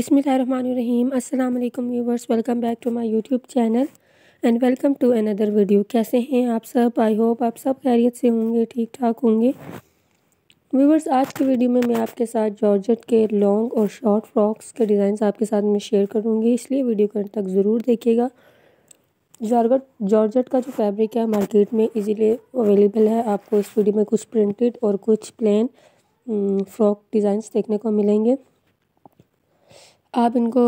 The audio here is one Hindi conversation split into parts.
बिसमीम वालेकुम viewers, welcome back to my YouTube channel and welcome to another video. कैसे हैं आप सब? आई होप आप सब खैरियत से होंगे ठीक ठाक होंगे। व्यूवर्स, आज की वीडियो में मैं आपके साथ जॉर्जेट के लॉन्ग और शॉर्ट फ्रॉक्स के डिज़ाइन आपके साथ में शेयर करूँगी। इसलिए वीडियो कर तक ज़रूर देखिएगा। जॉर्गट, जॉर्जट का जो फैब्रिक है, मार्केट में इजीली अवेलेबल है। आपको इस वीडियो में कुछ प्रिंटेड और कुछ प्लेन फ्रॉक डिज़ाइंस देखने को मिलेंगे। आप इनको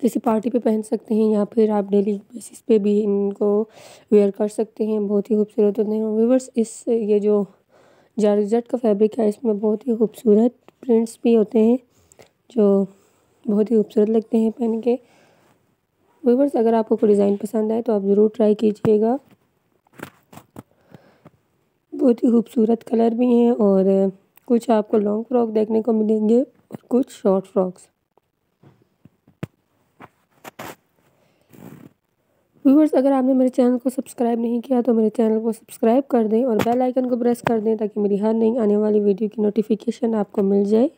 किसी पार्टी पे पहन सकते हैं या फिर आप डेली बेसिस पे भी इनको वेयर कर सकते हैं। बहुत ही खूबसूरत होते हैं। व्यूवर्स इस, ये जो जारजट का फैब्रिक है, इसमें बहुत ही खूबसूरत प्रिंट्स भी होते हैं, जो बहुत ही खूबसूरत लगते हैं पहन के। व्यूवर्स अगर आपको कोई डिज़ाइन पसंद आए तो आप ज़रूर ट्राई कीजिएगा। बहुत ही खूबसूरत कलर भी हैं और कुछ आपको लॉन्ग फ्रॉक देखने को मिलेंगे और कुछ शॉर्ट फ्रॉक्स व्यूवर्स अगर आपने मेरे चैनल को सब्सक्राइब नहीं किया तो मेरे चैनल को सब्सक्राइब कर दें और बेल आइकन को प्रेस कर दें ताकि मेरी हर नई आने वाली वीडियो की नोटिफिकेशन आपको मिल जाए।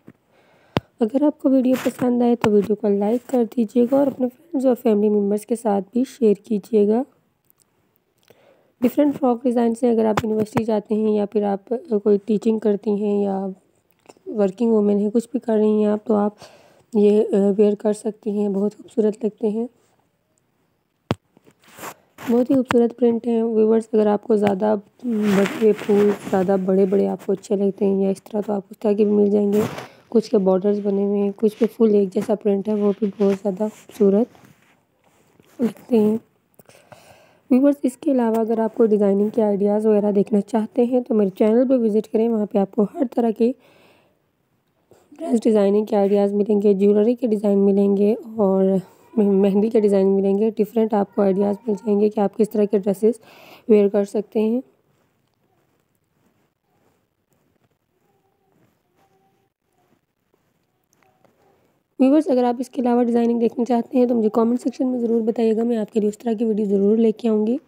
अगर आपको वीडियो पसंद आए तो वीडियो को लाइक कर दीजिएगा और अपने फ्रेंड्स और फैमिली मेंबर्स के साथ भी शेयर कीजिएगा। डिफरेंट फ्रॉक डिज़ाइन से अगर आप यूनिवर्सिटी जाते हैं या फिर आप कोई टीचिंग करती हैं या वर्किंग वूमेन है, कुछ भी कर रही हैं आप तो आप ये वेयर कर सकती हैं, बहुत खूबसूरत लगते हैं। बहुत ही खूबसूरत प्रिंट है। व्यूवर्स अगर आपको ज़्यादा बड़े फूल, ज़्यादा बड़े बड़े आपको अच्छे लगते हैं, या इस तरह तो आपको उस तरह के भी मिल जाएँगे। कुछ के बॉर्डर्स बने हुए हैं, कुछ पे फुल एक जैसा प्रिंट है, वो भी बहुत ज़्यादा खूबसूरत लगते हैं। व्यूवर्स इसके अलावा अगर आपको डिज़ाइनिंग के आइडियाज़ वगैरह देखना चाहते हैं तो मेरे चैनल पर विज़िट करें। वहाँ पे आपको हर तरह के ड्रेस डिज़ाइनिंग के आइडियाज़ मिलेंगे ज्वेलरी के डिज़ाइन मिलेंगे, और मेहंदी के डिज़ाइन मिलेंगे डिफरेंट आपको आइडियाज़ मिल जाएँगे कि आप किस तरह के ड्रेसेस वेयर कर सकते हैं। व्यूवर्स अगर आप इसके अलावा डिज़ाइनिंग देखना चाहते हैं तो मुझे कमेंट सेक्शन में ज़रूर बताइएगा, मैं आपके लिए उस तरह की वीडियो ज़रूर लेके आऊँगी।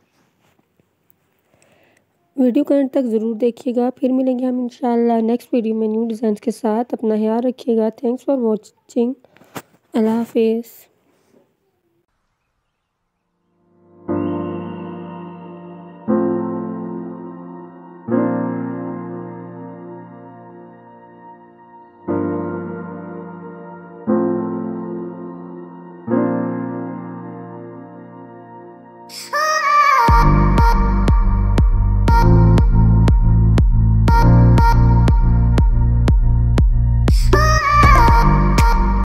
वीडियो करंट तक ज़रूर देखिएगा, फिर मिलेंगे हम इंशाल्लाह नेक्स्ट वीडियो में न्यू डिज़ाइन के साथ। अपना ख्याल रखिएगा। थैंक्स फॉर वॉचिंग अल्लाह हाफिज़। Ha!